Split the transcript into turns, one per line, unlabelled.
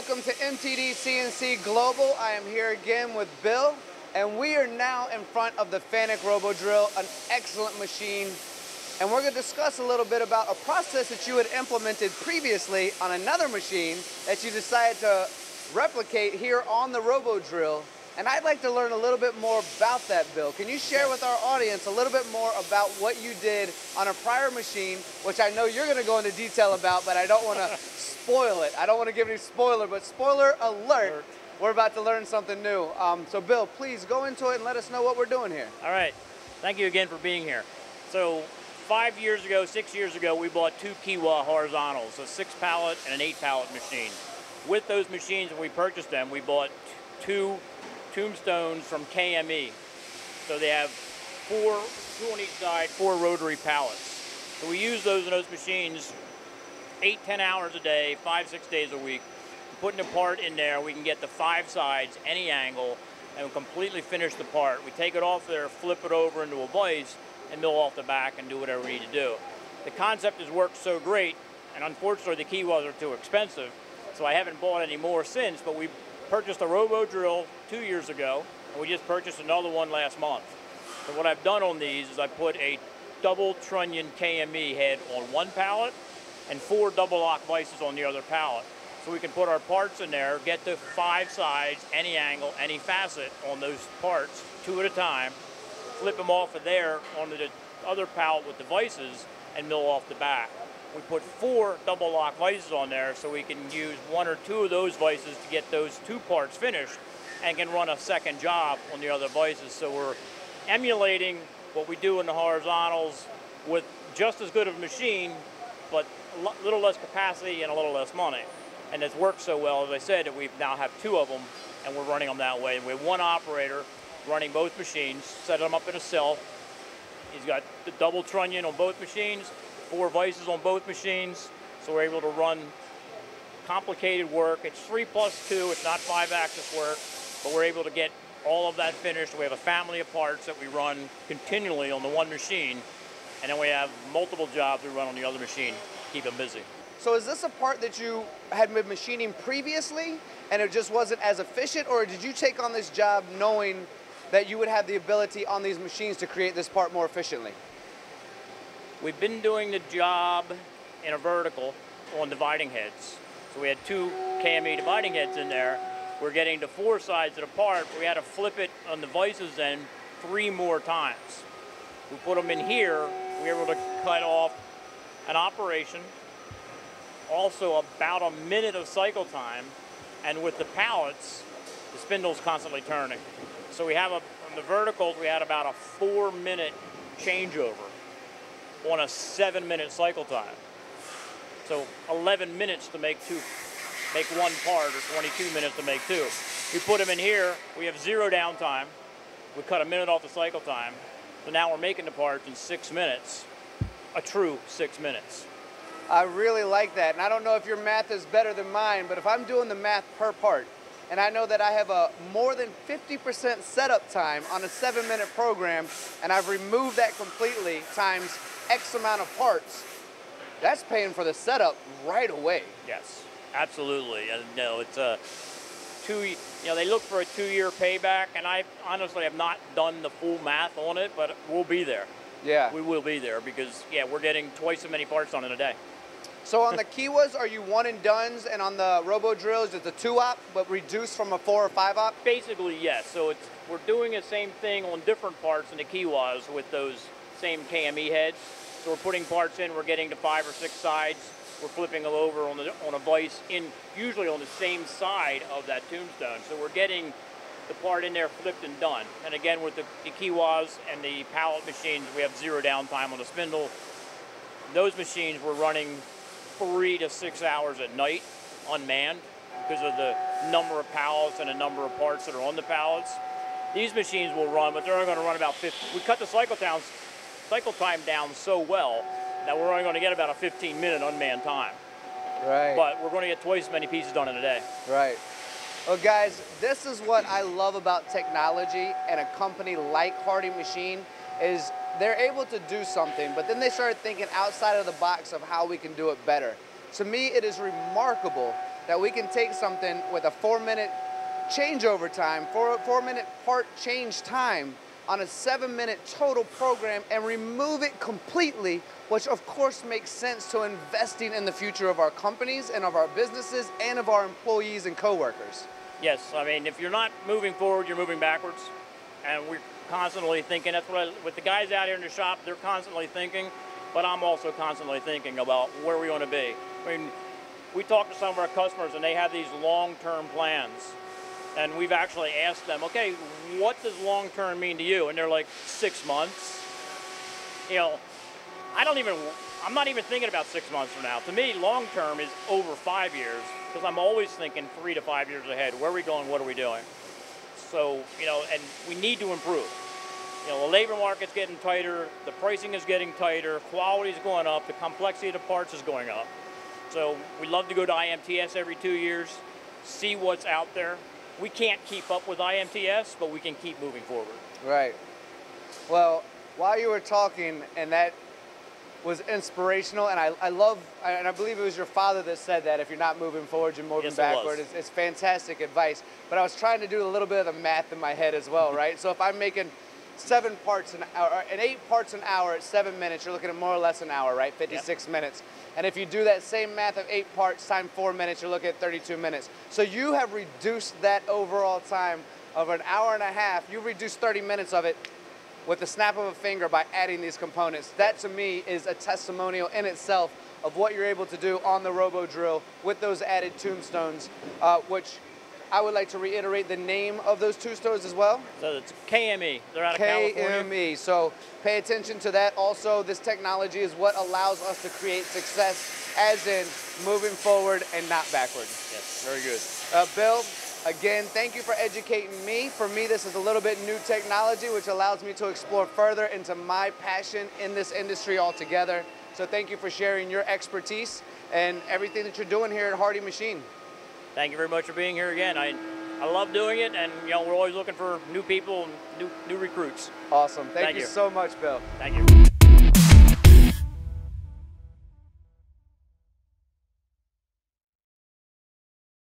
welcome to MTD CNC Global. I am here again with Bill, and we are now in front of the Fanuc Robo Drill, an excellent machine. And we're going to discuss a little bit about a process that you had implemented previously on another machine that you decided to replicate here on the Robo Drill. And I'd like to learn a little bit more about that, Bill. Can you share with our audience a little bit more about what you did on a prior machine, which I know you're going to go into detail about, but I don't want to spoil it. I don't want to give any spoiler, but spoiler alert, we're about to learn something new. Um, so Bill, please go into it and let us know what we're doing here.
All right. Thank you again for being here. So five years ago, six years ago, we bought two Kiwa horizontals, a six pallet and an eight pallet machine. With those machines, when we purchased them, we bought two tombstones from KME. So they have four, two on each side, four rotary pallets. So we use those in those machines eight, ten hours a day, five, six days a week. Putting a part in there, we can get the five sides, any angle, and completely finish the part. We take it off there, flip it over into a vise, and mill off the back and do whatever we need to do. The concept has worked so great, and unfortunately the key Kiwas are too expensive, so I haven't bought any more since, but we purchased a Robo drill two years ago, and we just purchased another one last month. So what I've done on these is I put a double trunnion KME head on one pallet and four double lock vices on the other pallet. So we can put our parts in there, get the five sides, any angle, any facet on those parts, two at a time, flip them off of there onto the other pallet with the vices, and mill off the back. We put four double lock vices on there so we can use one or two of those vices to get those two parts finished and can run a second job on the other vices. So we're emulating what we do in the horizontals with just as good of a machine, but a little less capacity and a little less money. And it's worked so well, as I said, that we now have two of them and we're running them that way. And we have one operator running both machines, setting them up in a cell. He's got the double trunnion on both machines, four vices on both machines, so we're able to run complicated work. It's three plus two, it's not five axis work, but we're able to get all of that finished. We have a family of parts that we run continually on the one machine, and then we have multiple jobs we run on the other machine, keep them busy.
So is this a part that you had been machining previously and it just wasn't as efficient, or did you take on this job knowing that you would have the ability on these machines to create this part more efficiently?
We've been doing the job in a vertical on dividing heads. So we had two KME dividing heads in there. We're getting to four sides of the part. We had to flip it on the vices then three more times. We put them in here. We were able to cut off an operation, also about a minute of cycle time, and with the pallets, the spindle's constantly turning. So we have a, on the verticals, we had about a four minute changeover on a seven minute cycle time. So 11 minutes to make two, make one part or 22 minutes to make two. We put them in here, we have zero downtime. We cut a minute off the cycle time. So now we're making the parts in six minutes, a true six minutes.
I really like that. And I don't know if your math is better than mine, but if I'm doing the math per part, and I know that I have a more than 50% setup time on a seven minute program, and I've removed that completely times X amount of parts, that's paying for the setup right away.
Yes, absolutely. And no, it's a two, you know, they look for a two year payback, and I honestly have not done the full math on it, but we'll be there.
Yeah.
We will be there because, yeah, we're getting twice as many parts on in a day.
So on the Kiwas, are you one and duns, and on the Robo drills, it's a two op, but reduced from a four or five op?
Basically, yes. So it's we're doing the same thing on different parts in the Kiwas with those same KME heads. So we're putting parts in, we're getting to five or six sides, we're flipping them over on the on a vise in usually on the same side of that tombstone. So we're getting the part in there flipped and done. And again, with the, the Kiwas and the pallet machines, we have zero downtime on the spindle. Those machines were running three to six hours at night unmanned because of the number of pallets and the number of parts that are on the pallets. These machines will run, but they're only going to run about 50. We cut the cycle time, cycle time down so well that we're only going to get about a 15 minute unmanned time.
Right.
But we're going to get twice as many pieces done in a day.
Right. Well, guys, this is what I love about technology and a company like Hardy Machine is they're able to do something, but then they started thinking outside of the box of how we can do it better. To me, it is remarkable that we can take something with a four minute changeover time, four, four minute part change time on a seven minute total program and remove it completely, which of course makes sense to investing in the future of our companies and of our businesses and of our employees and coworkers.
Yes, I mean, if you're not moving forward, you're moving backwards. And we're constantly thinking, that's what I, with the guys out here in the shop, they're constantly thinking, but I'm also constantly thinking about where we want to be. I mean, we talk to some of our customers and they have these long-term plans. And we've actually asked them, okay, what does long-term mean to you? And they're like, six months. You know, I don't even, I'm not even thinking about six months from now. To me, long-term is over five years because I'm always thinking three to five years ahead. Where are we going? What are we doing? So, you know, and we need to improve. You know, the labor market's getting tighter, the pricing is getting tighter, quality is going up, the complexity of the parts is going up. So we love to go to IMTS every two years, see what's out there. We can't keep up with IMTS, but we can keep moving forward.
Right. Well, while you were talking, and that was inspirational, and I, I love, and I believe it was your father that said that if you're not moving forward, you're moving
Yes,
backward.
was.
It's, it's fantastic advice. But I was trying to do a little bit of the math in my head as well, right? So if I'm making seven parts an hour, and eight parts an hour at seven minutes, you're looking at more or less an hour, right? 56 minutes. And if you do that same math of eight parts times four minutes, you're looking at 32 minutes. So you have reduced that overall time of an hour and a half. You've reduced 30 minutes of it with the snap of a finger by adding these components. That to me is a testimonial in itself of what you're able to do on the Robo Drill with those added tombstones, uh, which I would like to reiterate the name of those tombstones as well.
So it's KME. They're out of California.
KME. So pay attention to that. Also, this technology is what allows us to create success, as in moving forward and not backward.
Yes, very good.
Uh, Bill, again, thank you for educating me. For me, this is a little bit new technology, which allows me to explore further into my passion in this industry altogether. So thank you for sharing your expertise and everything that you're doing here at Hardy Machine.
Thank you very much for being here again. I, I love doing it, and you know we're always looking for new people and new new recruits.
Awesome. Thank,
Thank
you
you.
so much, Bill.
Thank you.